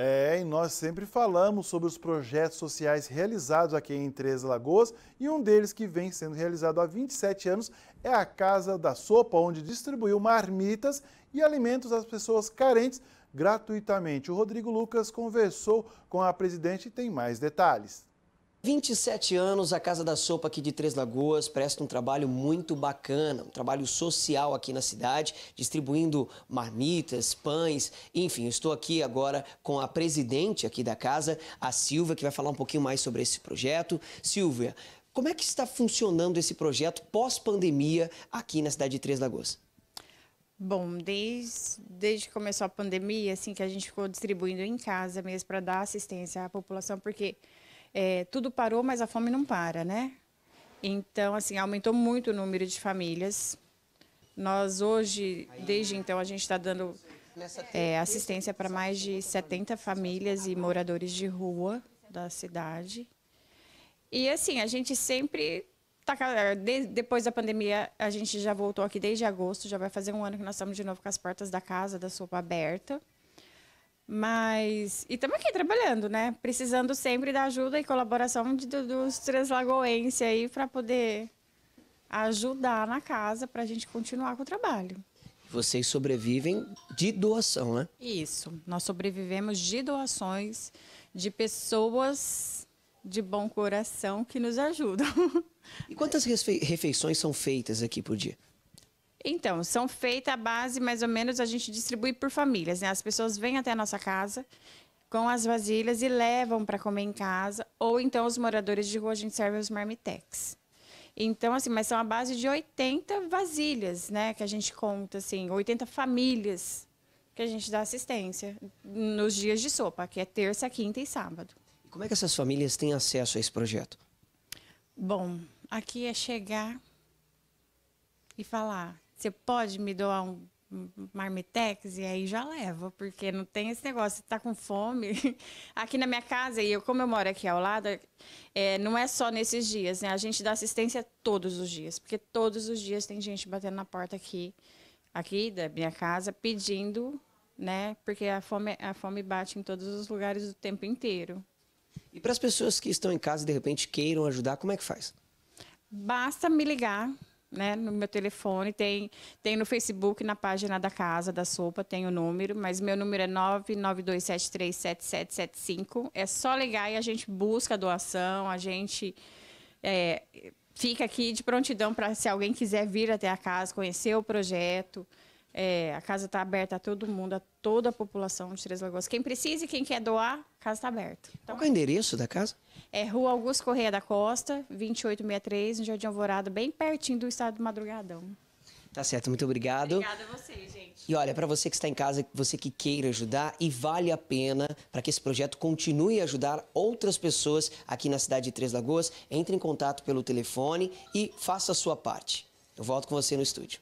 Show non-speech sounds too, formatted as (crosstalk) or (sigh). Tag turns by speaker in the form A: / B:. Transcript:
A: É, e nós sempre falamos sobre os projetos sociais realizados aqui em Três Lagoas e um deles que vem sendo realizado há 27 anos é a Casa da Sopa, onde distribuiu marmitas e alimentos às pessoas carentes gratuitamente. O Rodrigo Lucas conversou com a presidente e tem mais detalhes.
B: 27 anos, a Casa da Sopa aqui de Três Lagoas presta um trabalho muito bacana, um trabalho social aqui na cidade, distribuindo marmitas, pães, enfim, estou aqui agora com a presidente aqui da casa, a Silvia, que vai falar um pouquinho mais sobre esse projeto. Silvia, como é que está funcionando esse projeto pós-pandemia aqui na cidade de Três Lagoas?
C: Bom, desde, desde que começou a pandemia, assim, que a gente ficou distribuindo em casa mesmo para dar assistência à população, porque é, tudo parou, mas a fome não para, né? Então, assim, aumentou muito o número de famílias. Nós hoje, desde então, a gente está dando é, assistência para mais de 70 famílias e moradores de rua da cidade. E assim, a gente sempre tá, depois da pandemia, a gente já voltou aqui desde agosto, já vai fazer um ano que nós estamos de novo com as portas da casa, da sopa aberta. Mas. E estamos aqui trabalhando, né? Precisando sempre da ajuda e colaboração de, dos três lagoenses aí para poder ajudar na casa para a gente continuar com o trabalho.
B: Vocês sobrevivem de doação, né?
C: Isso. Nós sobrevivemos de doações de pessoas de bom coração que nos ajudam.
B: E quantas refeições são feitas aqui por dia?
C: Então, são feitas a base, mais ou menos, a gente distribui por famílias. Né? As pessoas vêm até a nossa casa com as vasilhas e levam para comer em casa, ou então os moradores de rua a gente serve os marmitex. Então, assim, mas são a base de 80 vasilhas, né, que a gente conta, assim, 80 famílias que a gente dá assistência nos dias de sopa, que é terça, quinta e sábado.
B: Como é que essas famílias têm acesso a esse projeto?
C: Bom, aqui é chegar e falar: você pode me doar um marmitex? E aí já leva, porque não tem esse negócio, você tá com fome. (laughs) Aqui na minha casa, e eu, como eu moro aqui ao lado, é, não é só nesses dias, né? A gente dá assistência todos os dias, porque todos os dias tem gente batendo na porta aqui, aqui da minha casa, pedindo, né? Porque a fome, a fome bate em todos os lugares o tempo inteiro.
B: E para as pessoas que estão em casa e de repente queiram ajudar, como é que faz?
C: Basta me ligar né, no meu telefone, tem, tem no Facebook, na página da Casa da Sopa, tem o número, mas meu número é 992737775. É só ligar e a gente busca a doação, a gente é, fica aqui de prontidão para se alguém quiser vir até a casa, conhecer o projeto. É, a casa está aberta a todo mundo, a toda a população de Três Lagoas. Quem precisa e quem quer doar, a casa está aberta.
B: Então, Qual é o endereço da casa?
C: É Rua Augusto Correia da Costa, 2863, no Jardim Alvorada, bem pertinho do estado do Madrugadão.
B: Tá certo, muito obrigado.
C: Obrigada a você, gente.
B: E olha, para você que está em casa, você que queira ajudar, e vale a pena para que esse projeto continue a ajudar outras pessoas aqui na cidade de Três Lagoas, entre em contato pelo telefone e faça a sua parte. Eu volto com você no estúdio.